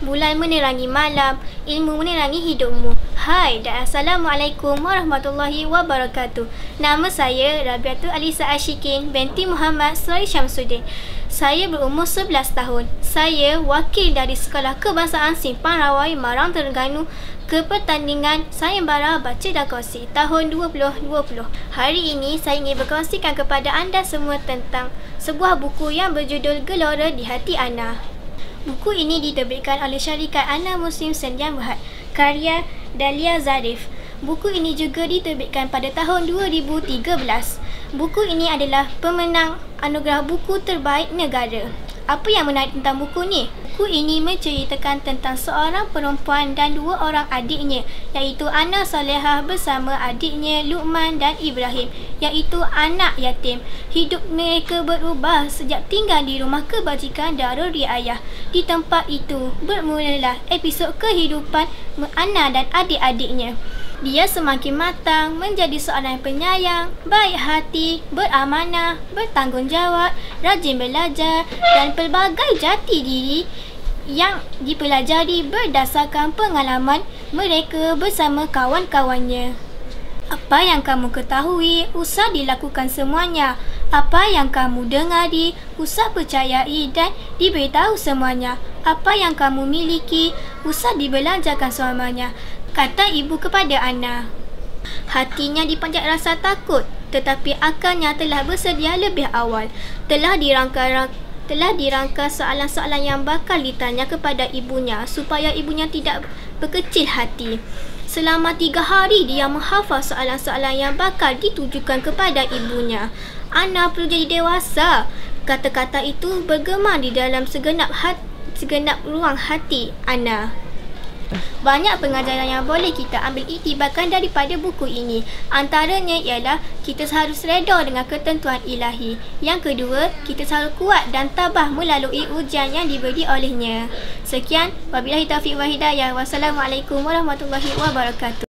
bulan menerangi malam, ilmu menerangi hidupmu. Hai dan Assalamualaikum warahmatullahi wabarakatuh. Nama saya Rabiatul Alisa Ashikin binti Muhammad Suari Syamsuddin. Saya berumur 11 tahun. Saya wakil dari Sekolah Kebangsaan Simpang Rawai Marang Terengganu ke pertandingan sayembara baca dan kongsi tahun 2020. Hari ini saya ingin berkongsikan kepada anda semua tentang sebuah buku yang berjudul Gelora di Hati Ana. Buku ini diterbitkan oleh syarikat Ana Muslim Sendian Berhad, karya Dahlia Zarif. Buku ini juga diterbitkan pada tahun 2013. Buku ini adalah pemenang anugerah buku terbaik negara. Apa yang menarik tentang buku ni? Buku ini menceritakan tentang seorang perempuan dan dua orang adiknya iaitu Ana Salehah bersama adiknya Luqman dan Ibrahim iaitu anak yatim. Hidup mereka berubah sejak tinggal di rumah kebajikan Darul Riayah. Di tempat itu bermulalah episod kehidupan Ana dan adik-adiknya. Dia semakin matang, menjadi seorang yang penyayang, baik hati, beramanah, bertanggungjawab, rajin belajar dan pelbagai jati diri yang dipelajari berdasarkan pengalaman mereka bersama kawan-kawannya. Apa yang kamu ketahui, usah dilakukan semuanya. Apa yang kamu dengari, usah percayai dan diberitahu semuanya. Apa yang kamu miliki, usah dibelanjakan semuanya kata ibu kepada Ana. Hatinya dipanjat rasa takut tetapi akalnya telah bersedia lebih awal. Telah dirangka telah dirangka soalan-soalan yang bakal ditanya kepada ibunya supaya ibunya tidak berkecil hati. Selama tiga hari dia menghafal soalan-soalan yang bakal ditujukan kepada ibunya. Ana perlu jadi dewasa. Kata-kata itu bergema di dalam segenap hati, segenap ruang hati Ana. Banyak pengajaran yang boleh kita ambil iktibarkan daripada buku ini. Antaranya ialah kita harus reda dengan ketentuan ilahi. Yang kedua, kita harus kuat dan tabah melalui ujian yang diberi olehnya. Sekian, wabillahi taufiq wa hidayah. Wassalamualaikum warahmatullahi wabarakatuh.